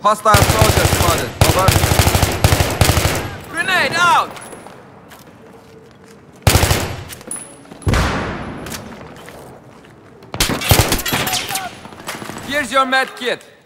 Hostile soldier spotted. Over. Grenade out! Here's your med kit.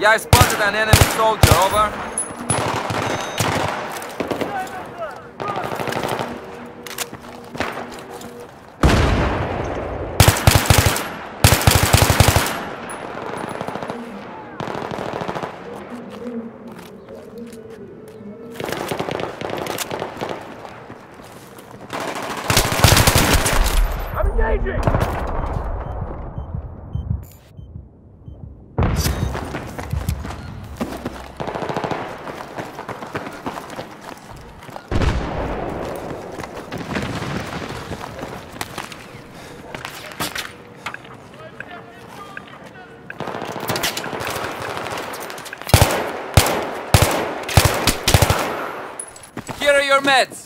Yeah, I spotted an enemy soldier. Over. Here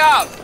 up!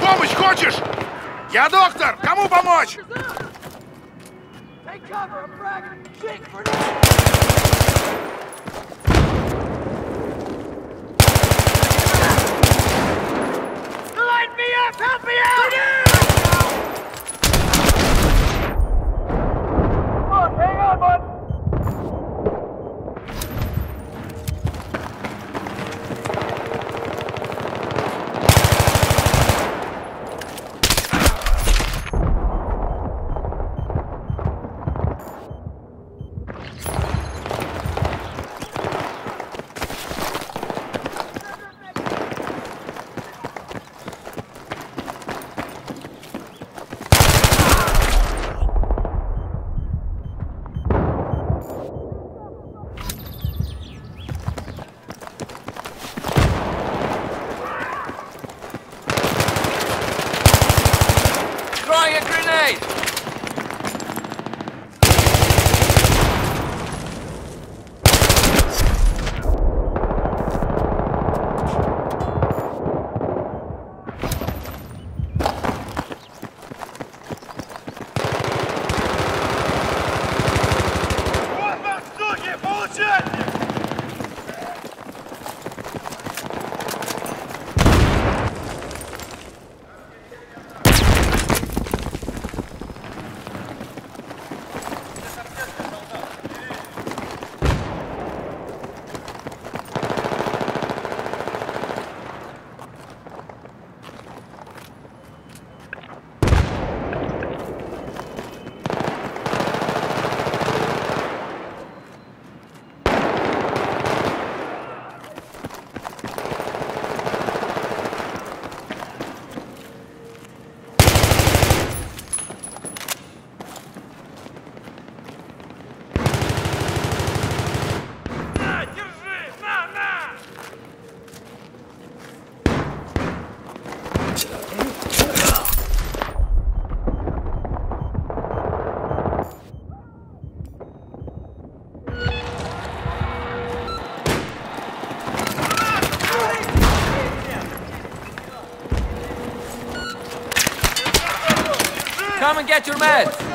Помощь хочешь? Я доктор! Кому помочь? Take cover! I'm fragging! Shake grenade! Come and get your meds!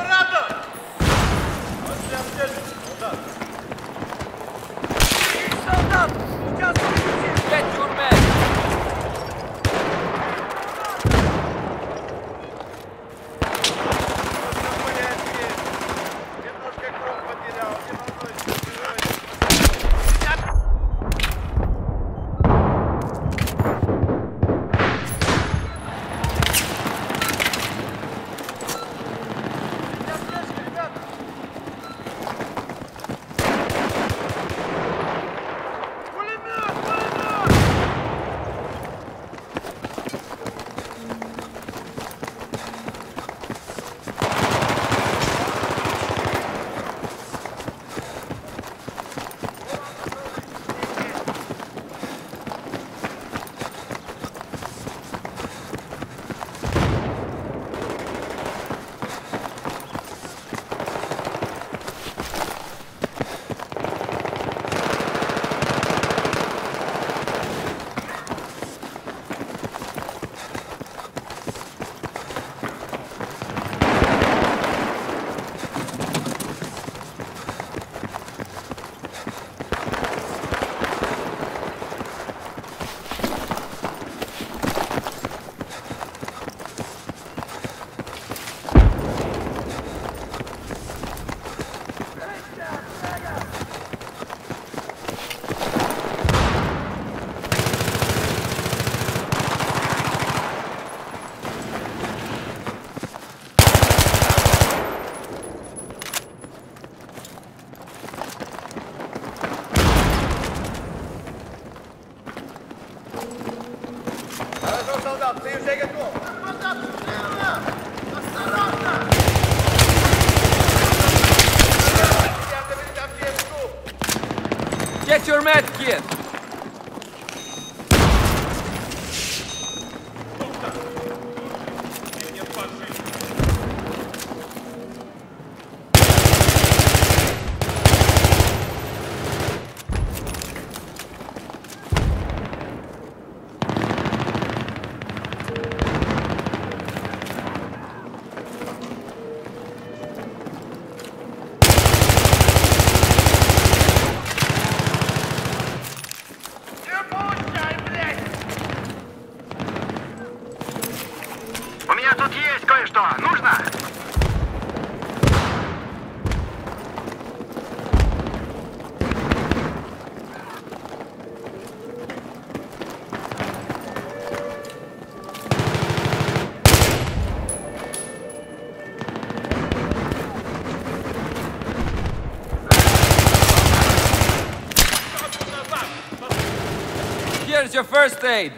Your first aid!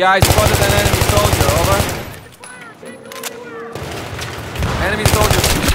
Yeah, I spotted an enemy soldier. Over. Enemy soldier.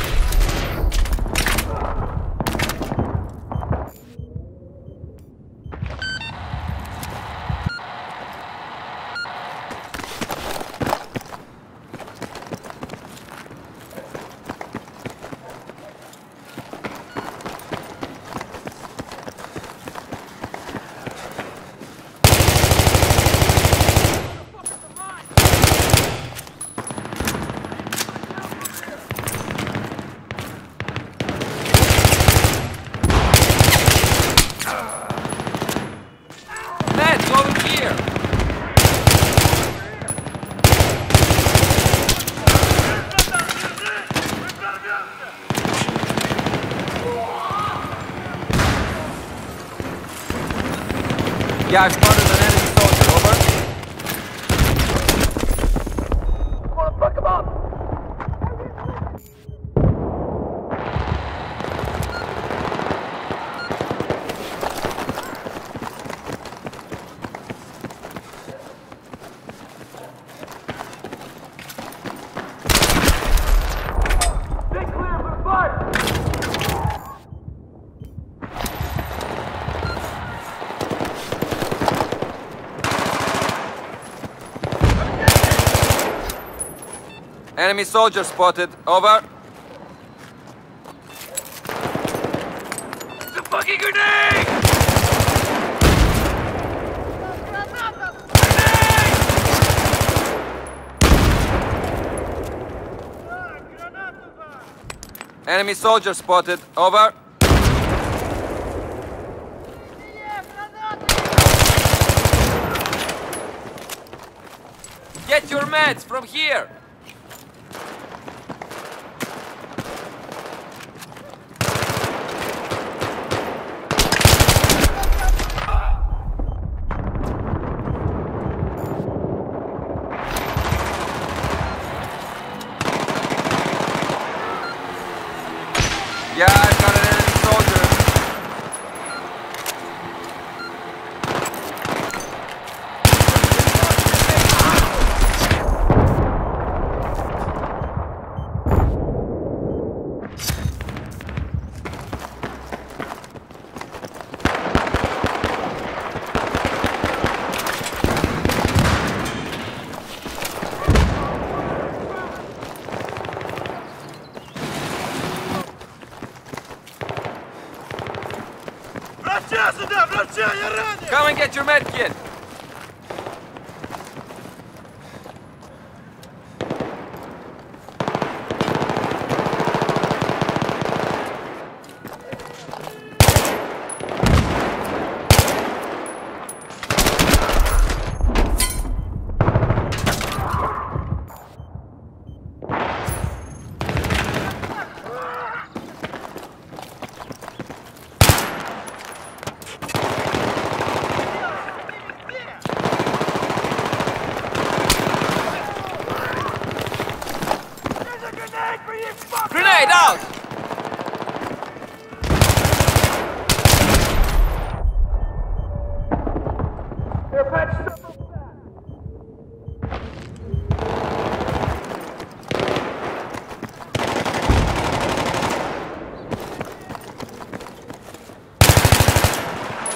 Enemy soldier spotted. Over. It's a fucking grenade! Enemy soldier spotted. Over. Get your meds from here. Come and get your medkit.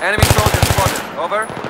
Enemy soldier spotted. Over.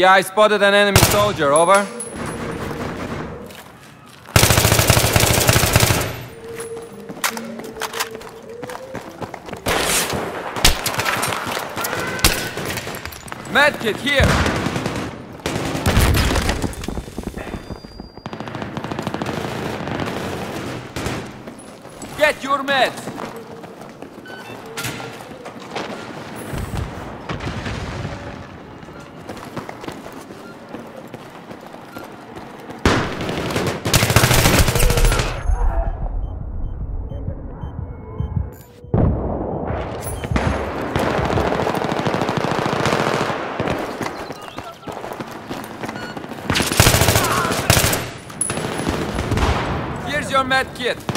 Yeah, I spotted an enemy soldier, over. Medkit, here! Get your meds! Here's your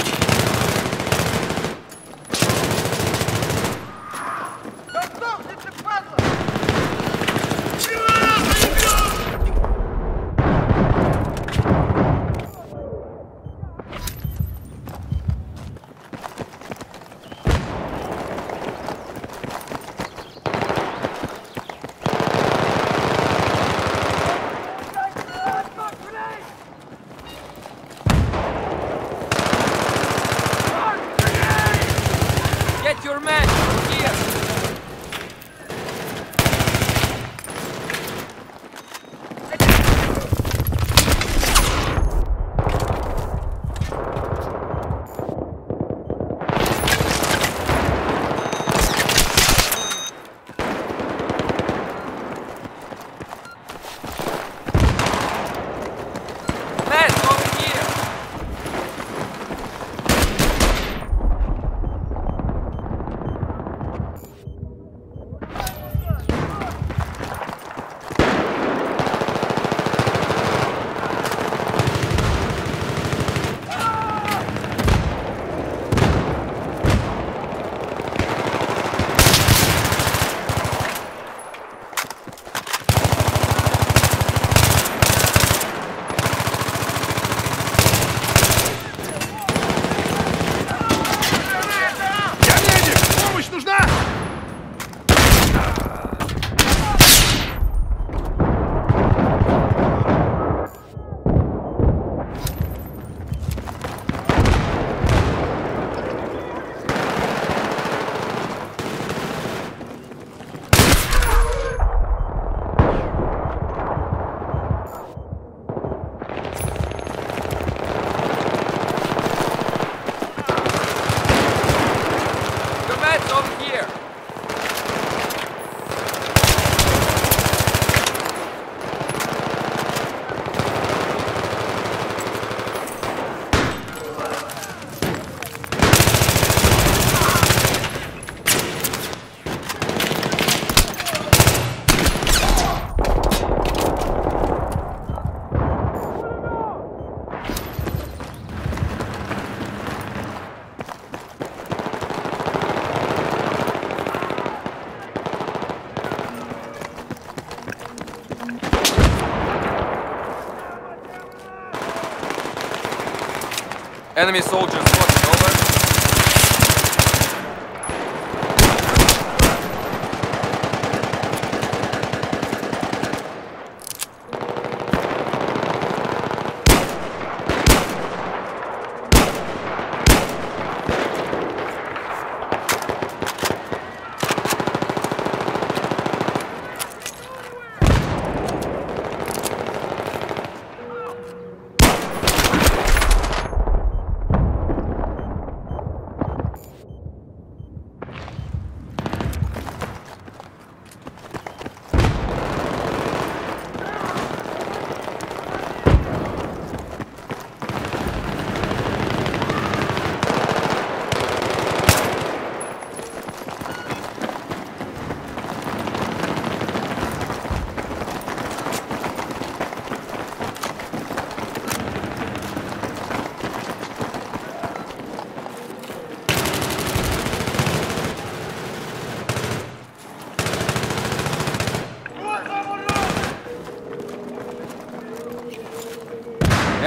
Enemy soldiers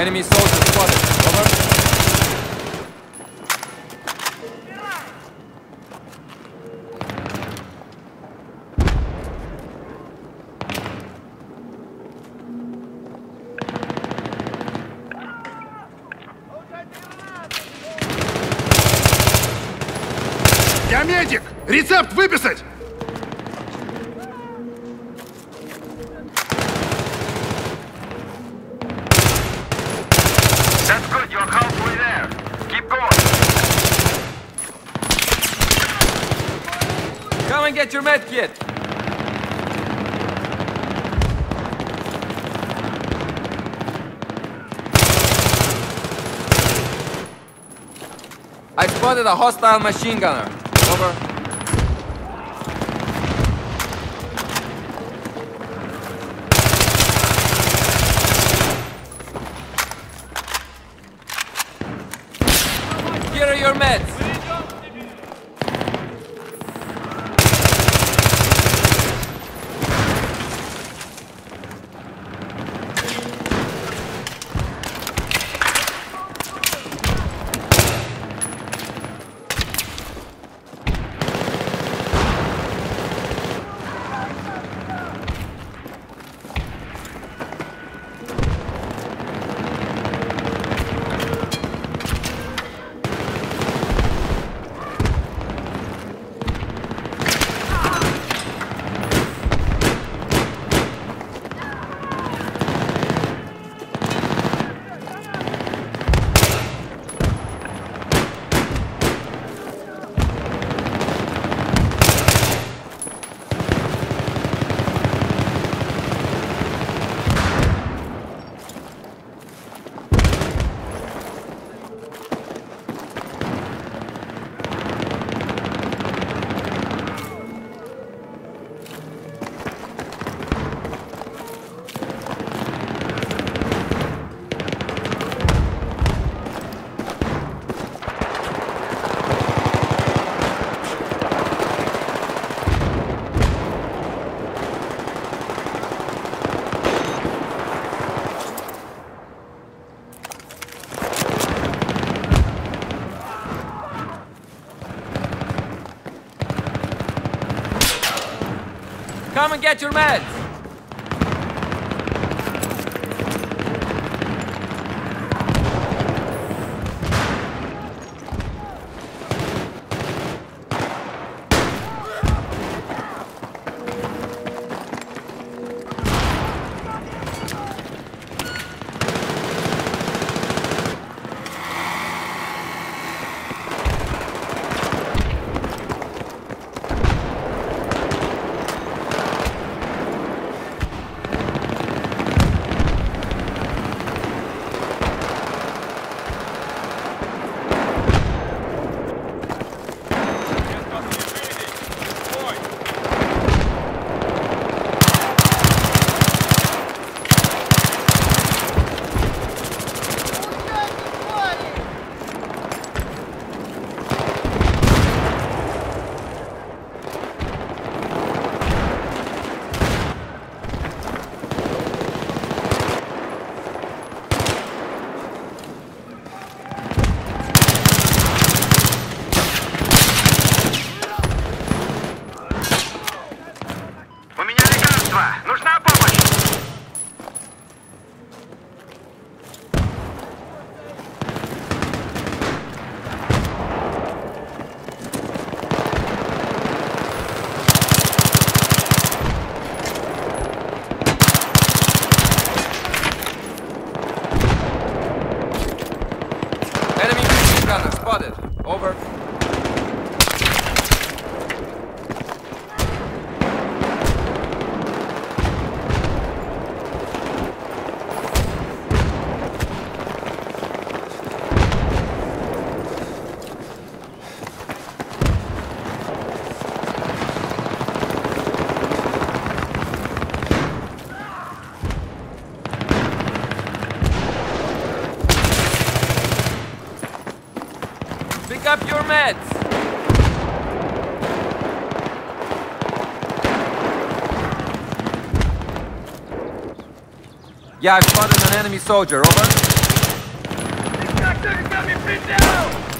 Enemy soldiers spotted. Over. Я медик! Рецепт выписать! Kit. I spotted a hostile machine gunner. Over. Come and get your meds. Yeah, I've spotted an enemy soldier. Over. Doctor, got me pinned down!